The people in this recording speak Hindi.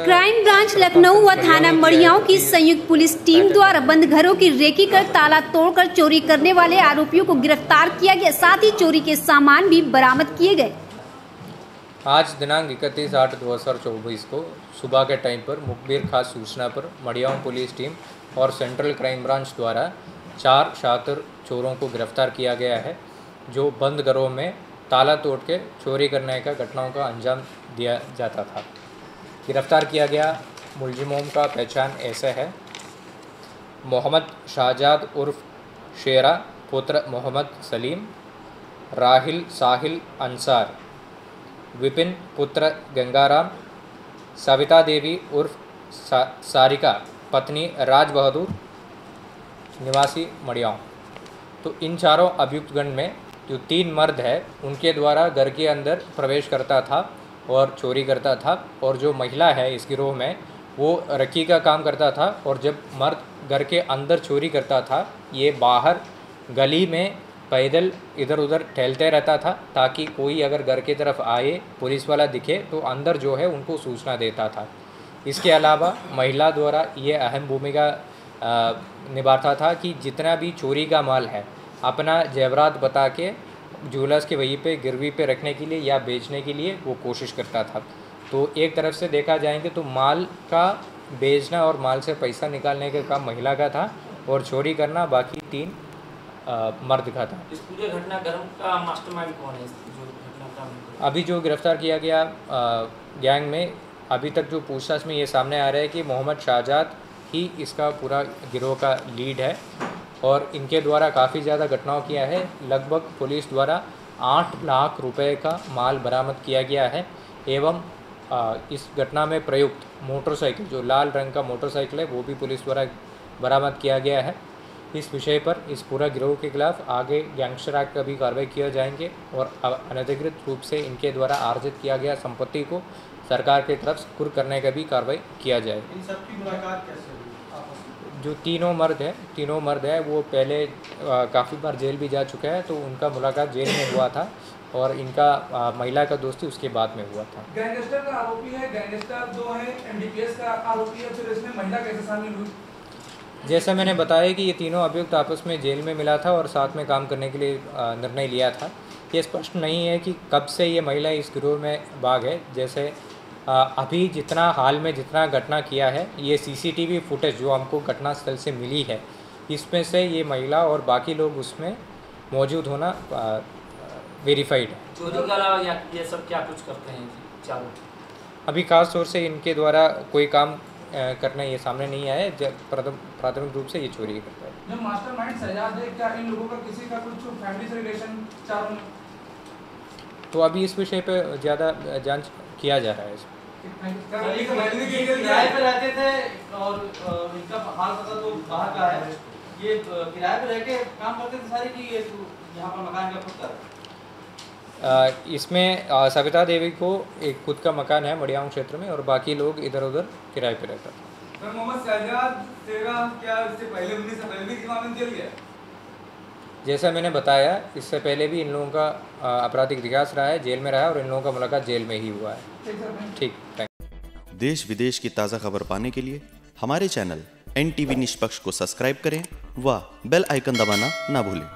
क्राइम ब्रांच लखनऊ व थाना मड़ियाओं की संयुक्त पुलिस टीम द्वारा बंद घरों की रेकी कर ताला तोड़कर चोरी करने वाले आरोपियों को गिरफ़्तार किया गया। साथ ही चोरी के सामान भी बरामद किए गए। आज दिनांक इकतीस आठ दो हज़ार चौबीस को सुबह के टाइम पर मुखबिर खास सूचना पर मड़ियाओं पुलिस टीम और सेंट्रल क्राइम ब्रांच द्वारा चार शातिर चोरों को गिरफ़्तार किया गया है, जो बंद घरों में ताला तोड़ के चोरी करने का घटनाओं का अंजाम दिया जाता था। गिरफ़्तार किया गया। मुलजिमों का पहचान ऐसे है। मोहम्मद शाहजाद उर्फ़ शेरा पुत्र मोहम्मद सलीम राहिल साहिल अंसार विपिन पुत्र गंगाराम सविता देवी उर्फ़ सा, सारिका पत्नी राज बहादुर निवासी मड़ियाओं तो इन चारों अभियुक्तगण में जो तीन मर्द है उनके द्वारा घर के अंदर प्रवेश करता था। और चोरी करता था और जो महिला है इस गिरोह में, वो रखी का काम करता था और जब मर्द घर के अंदर चोरी करता था, ये बाहर गली में पैदल इधर उधर टहलते रहता था ताकि कोई अगर घर की तरफ़ आए, पुलिस वाला दिखे तो अंदर जो है उनको सूचना देता था। इसके अलावा महिला द्वारा ये अहम भूमिका निभाता था कि जितना भी चोरी का माल है, अपना जेवरात बता के ज्वेलर्स के वहीं पे गिरवी पे रखने के लिए या बेचने के लिए वो कोशिश करता था। तो एक तरफ़ से देखा जाएँगे तो माल का बेचना और माल से पैसा निकालने का काम महिला का था और चोरी करना बाकी तीन आ, मर्द का था। इस पूरे घटनाक्रम का मास्टरमाइंड कौन है? जो अभी जो गिरफ़्तार किया गया गैंग में अभी तक जो पूछताछ में ये सामने आ रहा है कि मोहम्मद शाहजाद ही इसका पूरा गिरोह का लीड है। और इनके द्वारा काफ़ी ज़्यादा घटनाओं किया है। लगभग पुलिस द्वारा आठ लाख रुपए का माल बरामद किया गया है एवं इस घटना में प्रयुक्त मोटरसाइकिल, जो लाल रंग का मोटरसाइकिल है, वो भी पुलिस द्वारा बरामद किया गया है। इस विषय पर इस पूरा गिरोह के खिलाफ आगे गैंगस्टर एक्ट का भी कार्रवाई किया जाएँगे और अनधिकृत रूप से इनके द्वारा आर्जित किया गया संपत्ति को सरकार की तरफ़ कुर करने का भी कार्रवाई किया जाए। इन सबकी मुलाकात कैसे जो तीनों मर्द हैं तीनों मर्द हैं वो पहले काफ़ी बार जेल भी जा चुका है तो उनका मुलाकात जेल में हुआ था और इनका आ, महिला का दोस्ती उसके बाद में हुआ था। गैंगस्टर का आरोपी है गैंगस्टर जो है एनडीपीएस का आरोपी है फिर इसमें महिला कैसे शामिल हुई? जैसा मैंने बताया कि ये तीनों अभियुक्त आपस में जेल में मिला था और साथ में काम करने के लिए निर्णय लिया था। ये स्पष्ट नहीं है कि कब से ये महिला इस गिरोह में भाग है जैसे अभी जितना हाल में जितना घटना किया है ये सीसीटीवी फुटेज जो हमको घटना स्थल से मिली है इसमें से ये महिला और बाकी लोग उसमें मौजूद होना वेरीफाइड है। चोरी के अलावा ये सब क्या कुछ करते हैं चारों? अभी खास तौर से इनके द्वारा कोई काम करना ये सामने नहीं आया है प्राथमिक रूप से ये चोरी करता है। जो मास्टरमाइंड सजाद है क्या इन लोगों का किसी का कुछ फैमिली से रिलेशन चारों? तो अभी इस विषय पे ज़्यादा जाँच किया जा रहा है इसमें। किराए पे रहते थे और इनका हाल पता तो बाहर का है। ये किराए पे रह के काम करते थे सारे कि ये यहाँ पर मकान का खुद का? इसमें सविता देवी को एक खुद का मकान है मड़ियाऊ क्षेत्र में और बाकी लोग इधर उधर किराए पे रहता था। मोहम्मद शहजाद क्या इससे पहले उन्नीस पहले भी जेल गया? जैसा मैंने बताया, इससे पहले भी इन लोगों का आपराधिक इतिहास रहा है, जेल में रहा है और इन लोगों का मुलाकात जेल में ही हुआ है। ठीक, थैंक देश विदेश की ताज़ा खबर पाने के लिए हमारे चैनल एन निष्पक्ष को सब्सक्राइब करें व बेल आइकन दबाना ना भूलें।